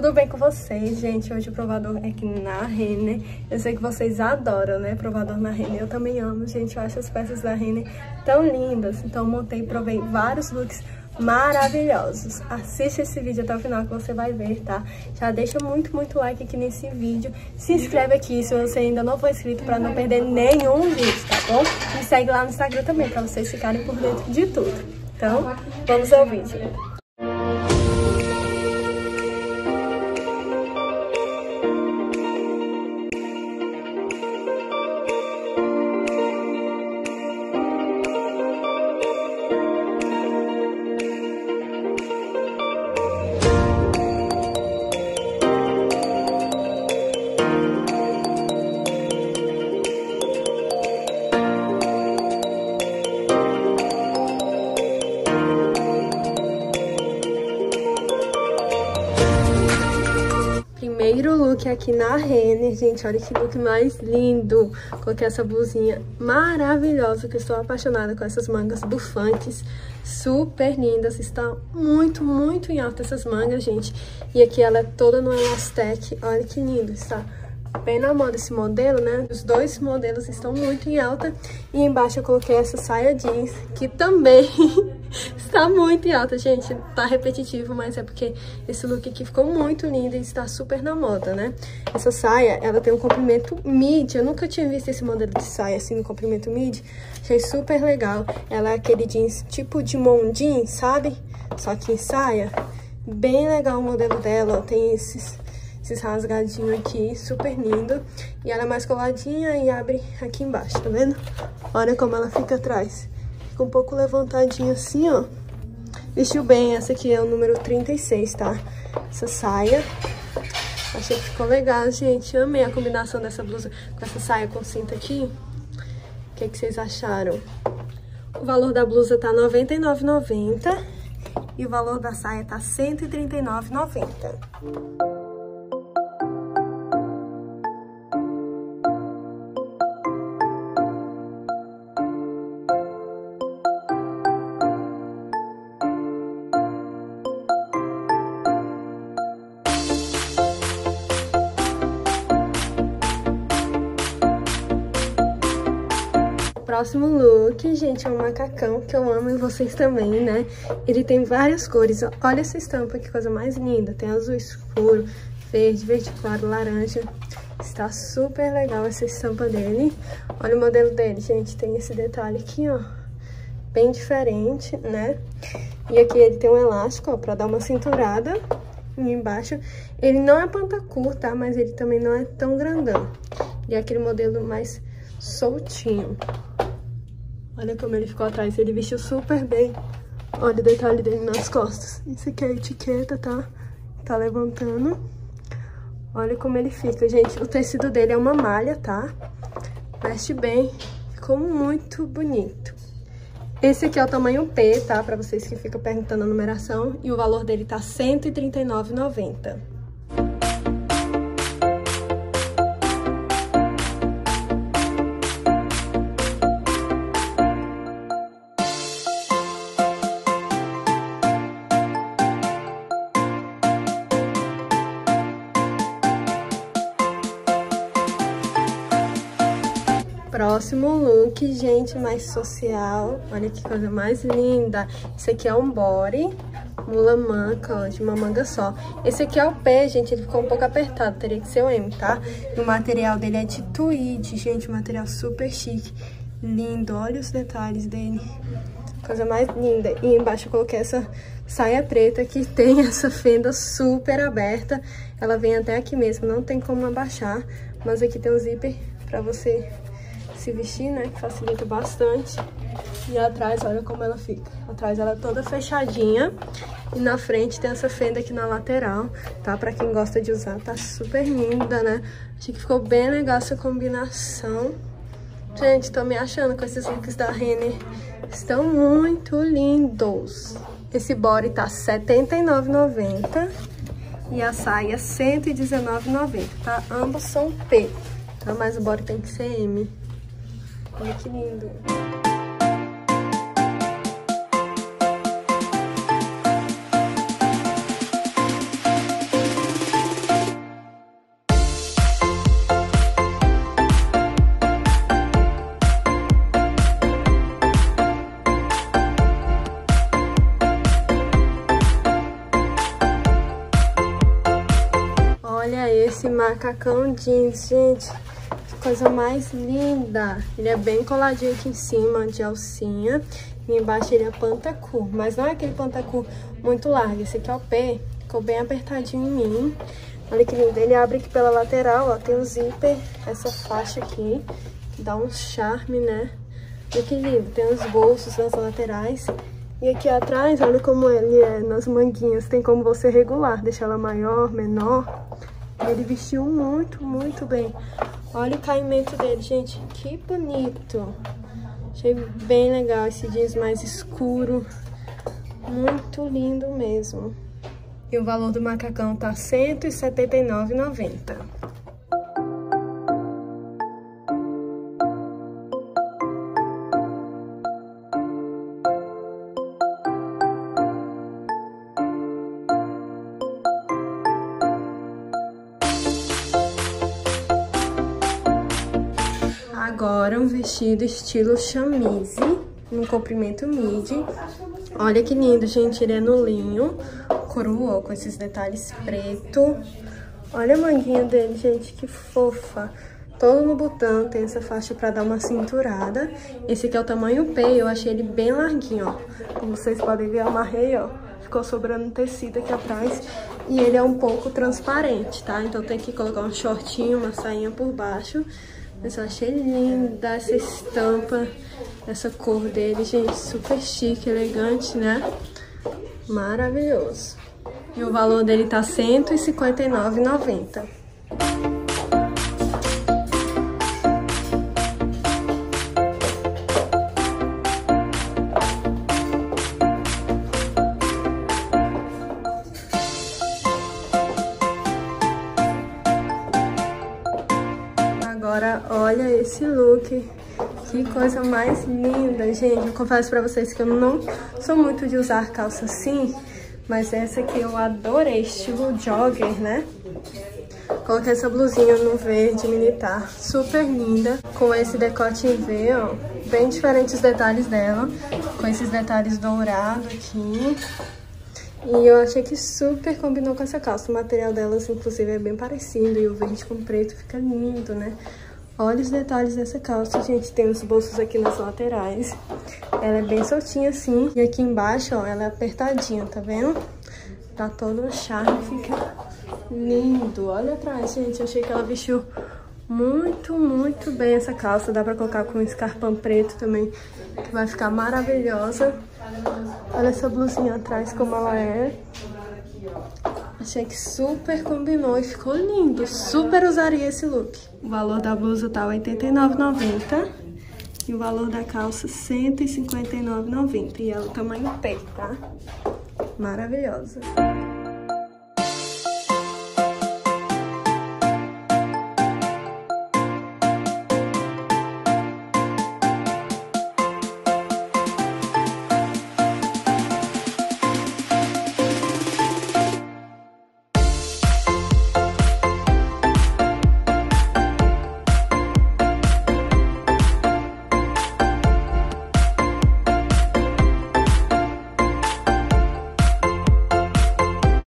tudo bem com vocês, gente? Hoje o provador é aqui na Renner. Eu sei que vocês adoram, né? Provador na Renner. Eu também amo, gente. Eu acho as peças da Renner tão lindas. Então montei e provei vários looks maravilhosos. Assiste esse vídeo até o final que você vai ver, tá? Já deixa muito, muito like aqui nesse vídeo. Se inscreve aqui se você ainda não for inscrito pra não perder nenhum vídeo, tá bom? Me segue lá no Instagram também pra vocês ficarem por dentro de tudo. Então, vamos ao vídeo. Aqui na Renner, gente, olha que look mais lindo. Coloquei essa blusinha maravilhosa, que eu estou apaixonada com essas mangas bufantes, super lindas. Está muito, muito em alta essas mangas, gente. E aqui ela é toda no elastec, olha que lindo, está bem na moda esse modelo, né? Os dois modelos estão muito em alta. E embaixo eu coloquei essa saia jeans, que também está muito em alta, gente. Tá repetitivo, mas é porque esse look aqui ficou muito lindo e está super na moda, né? Essa saia, ela tem um comprimento mid. Eu nunca tinha visto esse modelo de saia assim no comprimento mid. Achei super legal. Ela é aquele jeans tipo de mondim, sabe? Só que em saia. Bem legal o modelo dela, ó. Tem esses esses rasgadinhos aqui, super lindo. E ela é mais coladinha e abre aqui embaixo, tá vendo? Olha como ela fica atrás. Fica um pouco levantadinha assim, ó. Vestiu bem, essa aqui é o número 36, tá? Essa saia. Achei que ficou legal, gente. Amei a combinação dessa blusa com essa saia com cinta aqui. O que, que vocês acharam? O valor da blusa tá R$ 99,90 e o valor da saia tá R$ 139,90. Próximo look, gente, é um macacão que eu amo e vocês também, né? Ele tem várias cores. Olha essa estampa, que coisa mais linda. Tem azul escuro, verde, verde claro, laranja. Está super legal essa estampa dele. Olha o modelo dele, gente. Tem esse detalhe aqui, ó. Bem diferente, né? E aqui ele tem um elástico, ó, pra dar uma cinturada. E embaixo, ele não é pantacur, tá? Mas ele também não é tão grandão. E é aquele modelo mais soltinho. Olha como ele ficou atrás, ele vestiu super bem. Olha o detalhe dele nas costas. Isso aqui é a etiqueta, tá? Tá levantando. Olha como ele fica, gente. O tecido dele é uma malha, tá? Veste bem. Ficou muito bonito. Esse aqui é o tamanho P, tá? Pra vocês que ficam perguntando a numeração. E o valor dele tá R$ 139,90. Próximo look, gente, mais social. Olha que coisa mais linda. Esse aqui é um body, mula manca, ó, de uma manga só. Esse aqui é o pé, gente, ele ficou um pouco apertado, teria que ser o M, tá? E o material dele é de tweed, gente, um material super chique. Lindo, olha os detalhes dele. Coisa mais linda. E embaixo eu coloquei essa saia preta que tem essa fenda super aberta. Ela vem até aqui mesmo, não tem como abaixar. Mas aqui tem um zíper pra você se vestir, né? Que facilita bastante. E atrás, olha como ela fica. Atrás ela é toda fechadinha. E na frente tem essa fenda aqui na lateral, tá? Pra quem gosta de usar, tá super linda, né? Achei que ficou bem legal essa combinação. Gente, tô me achando com esses looks da Renner. Estão muito lindos. Esse body tá R$ 79,90 e a saia R$ 119,90, tá? Ambos são P, tá? Mas o body tem que ser M. Olha que lindo. Olha esse macacão jeans, gente. Coisa mais linda. Ele é bem coladinho aqui em cima, de alcinha. E embaixo ele é pantacu. Mas não é aquele pantacu muito largo. Esse aqui é o pé. Ficou bem apertadinho em mim. Olha que lindo. Ele abre aqui pela lateral, ó. Tem o zíper, essa faixa aqui. Que dá um charme, né? Olha que lindo. Tem os bolsos nas laterais. E aqui atrás, olha como ele é nas manguinhas. Tem como você regular, deixar ela maior, menor. Ele vestiu muito, muito bem. Olha o caimento dele, gente. Que bonito. Achei bem legal esse jeans mais escuro. Muito lindo mesmo. E o valor do macacão tá R$ 179,90. Vestido estilo chamise, no comprimento midi. Olha que lindo, gente, ele é no linho, cru, com esses detalhes preto. Olha a manguinha dele, gente, que fofa. Todo no botão, tem essa faixa pra dar uma cinturada. Esse aqui é o tamanho P, eu achei ele bem larguinho, ó. Como vocês podem ver, eu amarrei, ó. Ficou sobrando tecido aqui atrás. E ele é um pouco transparente, tá? Então tem que colocar um shortinho, uma sainha por baixo. Eu achei linda essa estampa, essa cor dele, gente, super chique, elegante, né? Maravilhoso. E o valor dele tá R$ 159,90. Agora, olha esse look. Que coisa mais linda, gente. Eu confesso pra vocês que eu não sou muito de usar calça assim. Mas essa aqui eu adorei, estilo jogger, né? Coloquei essa blusinha no verde militar, super linda. Com esse decote em V, ó. Bem diferentes os detalhes dela. Com esses detalhes dourados aqui. E eu achei que super combinou com essa calça. O material delas, inclusive, é bem parecido. E o verde com preto fica lindo, né? Olha os detalhes dessa calça, gente. Tem os bolsos aqui nas laterais. Ela é bem soltinha assim. E aqui embaixo, ó, ela é apertadinha, tá vendo? Tá todo charme, fica lindo. Olha atrás, gente. Eu achei que ela vestiu muito, muito bem essa calça. Dá pra colocar com um escarpão preto também, que vai ficar maravilhosa. Olha essa blusinha atrás como ela é. Achei que super combinou e ficou lindo. Super usaria esse look. O valor da blusa tá R$ 89,90 e o valor da calça R$ 159,90. E é o tamanho P, tá? Maravilhosa.